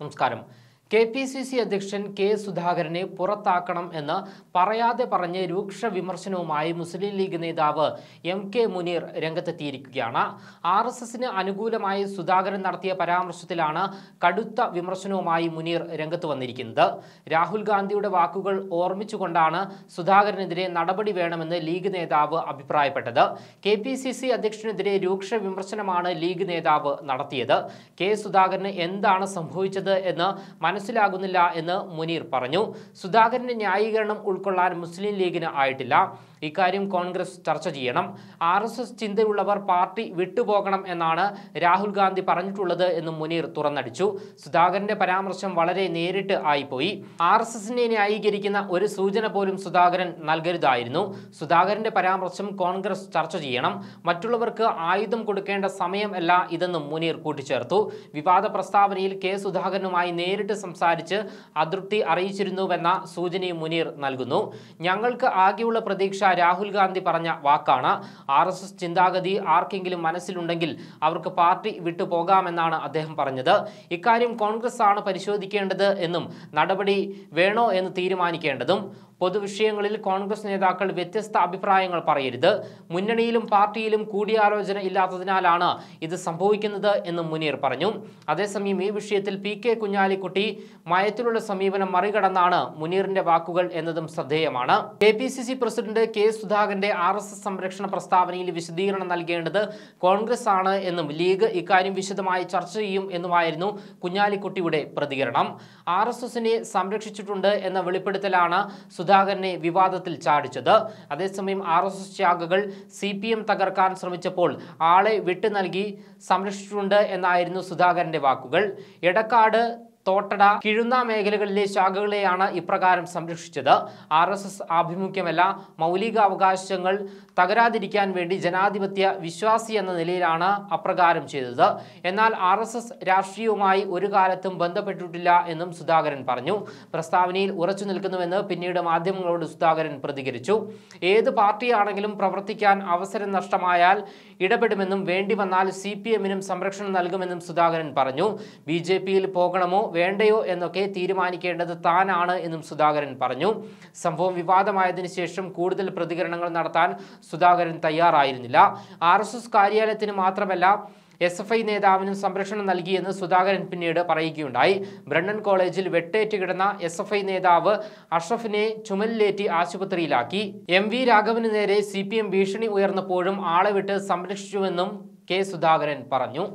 നമസ്കാരം. K P C C അധ്യക്ഷൻ K സുധാകരനെ പുറത്താക്കണം എന്ന് പറയാതെ പറഞ്ഞ് രൂക്ഷ വിമർശനവുമായി മുസ്ലിം ലീഗ് നേതാവ് എം കെ മുനീർ രംഗത്തെത്തിയിരിക്കുകയാണ്. ആർ എസ് എസിന് അനുകൂലമായി സുധാകരൻ നടത്തിയ പരാമർശത്തിലാണ് കടുത്ത വിമർശനവുമായി മുനീർ രംഗത്ത് വന്നിരിക്കുന്നത്. രാഹുൽ ഗാന്ധിയുടെ വാക്കുകൾ ഓർമ്മിച്ചുകൊണ്ടാണ് സുധാകരനെതിരെ നടപടി വേണമെന്ന് ലീഗ് നേതാവ് അഭിപ്രായപ്പെട്ടത്. കെ പി സി സി അധ്യക്ഷനെതിരെ രൂക്ഷ വിമർശനമാണ് ലീഗ് നേതാവ് നടത്തിയത്. കെ സുധാകരന് എന്താണ് സംഭവിച്ചത് എന്ന് മനസ്സിലാകുന്നില്ല എന്ന് മുനീർ പറഞ്ഞു. സുധാകരന്റെ ന്യായീകരണം ഉൾക്കൊള്ളാൻ മുസ്ലിം ലീഗിന് ആയിട്ടില്ല. ഇക്കാര്യം കോൺഗ്രസ് ചർച്ച ചെയ്യണം. ആർ എസ് എസ് ചിന്തയുള്ളവർ പാർട്ടി വിട്ടുപോകണം എന്നാണ് രാഹുൽ ഗാന്ധി പറഞ്ഞിട്ടുള്ളത് എന്ന് മുനീർ തുറന്നടിച്ചു. സുധാകരന്റെ പരാമർശം വളരെ നേരിട്ട് ആയിപ്പോയി. ആർ എസ് എസിനെ ന്യായീകരിക്കുന്ന ഒരു സൂചന പോലും സുധാകരൻ നൽകരുതായിരുന്നു. സുധാകരന്റെ പരാമർശം കോൺഗ്രസ് ചർച്ച ചെയ്യണം. മറ്റുള്ളവർക്ക് ആയുധം കൊടുക്കേണ്ട സമയമല്ല ഇതെന്നും മുനീർ കൂട്ടിച്ചേർത്തു. വിവാദ പ്രസ്താവനയിൽ കെ സുധാകരനുമായി നേരിട്ട് സംസാരിച്ച് അതൃപ്തി അറിയിച്ചിരുന്നുവെന്ന സൂചനയും മുനീർ നൽകുന്നു. ഞങ്ങൾക്ക് ആകെയുള്ള പ്രതീക്ഷ രാഹുൽ ഗാന്ധി പറഞ്ഞ വാക്കാണ്. ആർ എസ് എസ് ചിന്താഗതി ആർക്കെങ്കിലും മനസ്സിലുണ്ടെങ്കിൽ അവർക്ക് പാർട്ടി വിട്ടു പോകാമെന്നാണ് അദ്ദേഹം പറഞ്ഞത്. ഇക്കാര്യം കോൺഗ്രസ് ആണ് പരിശോധിക്കേണ്ടത് എന്നും നടപടി വേണോ എന്ന് തീരുമാനിക്കേണ്ടതും പൊതുവിഷയങ്ങളിൽ കോൺഗ്രസ് നേതാക്കൾ വ്യത്യസ്ത അഭിപ്രായങ്ങൾ പറയരുത്. മുന്നണിയിലും പാർട്ടിയിലും കൂടിയാലോചന ഇല്ലാത്തതിനാലാണ് ഇത് സംഭവിക്കുന്നത് എന്ന് മുനീർ പറഞ്ഞു. അതേസമയം ഈ വിഷയത്തിൽ പി കെ കുഞ്ഞാലിക്കുട്ടി മയത്തിലുള്ള സമീപനം മറികടന്നാണ് മുനീറിന്റെ വാക്കുകൾ എന്നതും ശ്രദ്ധേയമാണ്. K P C C president K സുധാകരന്റെ ആർ എസ് എസ് സംരക്ഷണ പ്രസ്താവനയിൽ വിശദീകരണം നൽകേണ്ടത് കോൺഗ്രസ് ആണ് എന്നും ലീഗ് ഇക്കാര്യം വിശദമായി ചർച്ച ചെയ്യും എന്നുമായിരുന്നു കുഞ്ഞാലിക്കുട്ടിയുടെ പ്രതികരണം. ആർ എസ് എസിനെ സംരക്ഷിച്ചിട്ടുണ്ട് എന്ന വെളിപ്പെടുത്തലാണ് സുധാകരനെ വിവാദത്തിൽ ചാടിച്ചത്. അതേസമയം ആർ എസ് എസ് ശാഖകൾ സി പി എം തകർക്കാൻ ശ്രമിച്ചപ്പോൾ ആളെ വിട്ടു നൽകി സംരക്ഷിച്ചിട്ടുണ്ട് എന്നായിരുന്നു സുധാകരന്റെ വാക്കുകൾ. എടക്കാട് തോട്ടട കിഴുന്ന മേഖലകളിലെ ശാഖകളെയാണ് ഇപ്രകാരം സംരക്ഷിച്ചത്. ആർ എസ് എസ് ആഭിമുഖ്യമല്ല മൗലിക അവകാശങ്ങൾ തകരാതിരിക്കാൻ വേണ്ടി ജനാധിപത്യ വിശ്വാസി എന്ന നിലയിലാണ് അപ്രകാരം ചെയ്തത്. എന്നാൽ ആർ എസ് എസ് രാഷ്ട്രീയവുമായി ഒരു കാലത്തും ബന്ധപ്പെട്ടിട്ടില്ല എന്നും സുധാകരൻ പറഞ്ഞു. പ്രസ്താവനയിൽ ഉറച്ചു നിൽക്കുന്നുവെന്ന് പിന്നീട് മാധ്യമങ്ങളോട് സുധാകരൻ പ്രതികരിച്ചു. ഏത് പാർട്ടിയാണെങ്കിലും പ്രവർത്തിക്കാൻ അവസരം നഷ്ടമായാൽ ഇടപെടുമെന്നും വേണ്ടി വന്നാൽ സി പി എമ്മിനും സംരക്ഷണം നൽകുമെന്നും സുധാകരൻ പറഞ്ഞു. ബി ജെ പിയിൽ പോകണമോ വേണ്ടയോ എന്നൊക്കെ തീരുമാനിക്കേണ്ടത് താനാണ് എന്നും സുധാകരൻ പറഞ്ഞു. സംഭവം വിവാദമായതിനു ശേഷം കൂടുതൽ പ്രതികരണങ്ങൾ നടത്താൻ സുധാകരൻ തയ്യാറായിരുന്നില്ല. ആർ കാര്യാലയത്തിന് മാത്രമല്ല എസ് എഫ് ഐ നേതാവിനും സംരക്ഷണം നൽകിയെന്ന് സുധാകരൻ പിന്നീട് പറയുകയുണ്ടായി. ബ്രണ്ണൻ കോളേജിൽ വെട്ടേറ്റ് കിടന്ന എസ് എഫ് ഐ നേതാവ് അഷ്റഫിനെ ചുമലിലേറ്റി ആശുപത്രിയിലാക്കി. എം വി രാഘവന് നേരെ സി ഭീഷണി ഉയർന്നപ്പോഴും ആളെ വിട്ട് സംരക്ഷിച്ചുവെന്നും കെ സുധാകരൻ പറഞ്ഞു.